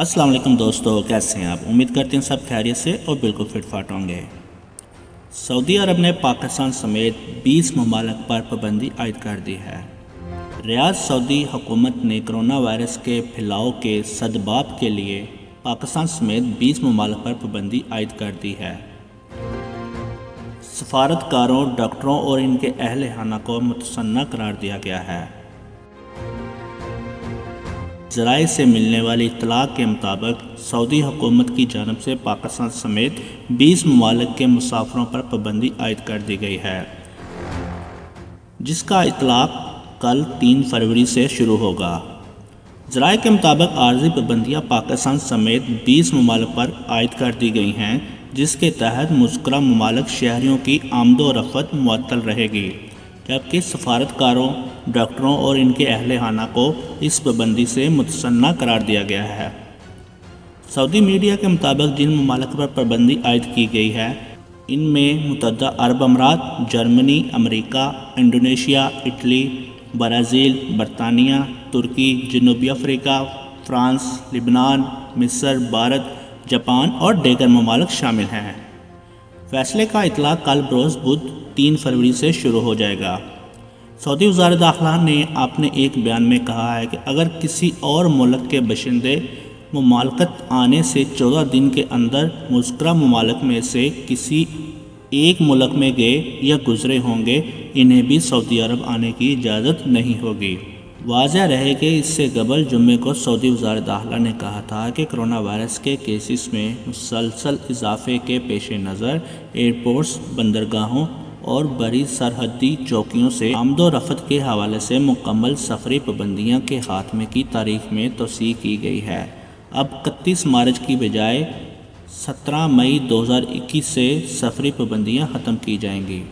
वालेकुम दोस्तों, कैसे हैं आप? उम्मीद करते हैं सब खैरियत से और बिल्कुल फिट फाट होंगे। सऊदी अरब ने पाकिस्तान समेत 20 ममालक पर पाबंदी आयद कर दी है। रियाज सऊदी हुकूमत ने कोरोना वायरस के फैलाव के सदबाब के लिए पाकिस्तान समेत 20 ममालक पर पाबंदी आयद कर दी है। सफारतकारों, डॉक्टरों और इनके अहल खाना को मुतसन्ना करार दिया गया है। ज़राए से मिलने वाली इतला के मुताबिक सऊदी हुकूमत की जानब से पाकिस्तान समेत 20 ममालिक के मुसाफरों पर पाबंदी आयद कर दी गई है, जिसका इतलाक़ कल तीन फरवरी से शुरू होगा। ज़राए के मुताबिक आर्जी पाबंदियाँ पाकिस्तान समेत 20 ममालक पर आयद कर दी गई हैं, जिसके तहत मुस्करा ममालिक शहरीों की आमदोरफ़त मअतल रहेगी। जबकि सफारतकारों, डॉक्टरों और इनके अहल खाना को इस पाबंदी से मुतसन्ना करार दिया गया है? सऊदी मीडिया के मुताबिक जिन ममालक पर पाबंदी आयद की गई है, इनमें मुतद अरब अमरात, Germany, America, Indonesia, Italy, Brazil, बरतानिया, तुर्की, जनूबी अफ्रीका, फ्रांस, लिबनान, मिस्र, भारत, जापान और डेगर ममालक शामिल हैं। फैसले का इतला कल बरोज़ बुध तीन फरवरी से शुरू हो जाएगा। सऊदी वजार दाखिला ने अपने एक बयान में कहा है कि अगर किसी और मुल्क के बशिंदे ममालकत आने से चौदह दिन के अंदर मुस्करा ममालक में से किसी एक मुल्क में गए या गुजरे होंगे, इन्हें भी सऊदी अरब आने की इजाज़त नहीं होगी। वाजह रहे कि इससे कबल जुम्मे को सऊदी वजार दाखिला ने कहा था कि कोरोना वायरस के केसेस में मुसलसल इजाफे के पेश नज़र एयरपोर्ट्स, बंदरगाहों और बड़ी सरहदी चौकियों से आमदोरफ़त के हवाले से मुकम्मल सफरी पाबंदियों के खात्मे की तारीख में तोसी की गई है। अब इकतीस मार्च की बजाय 17 मई 2021 से सफरी पाबंदियाँ ख़त्म की जाएँगी।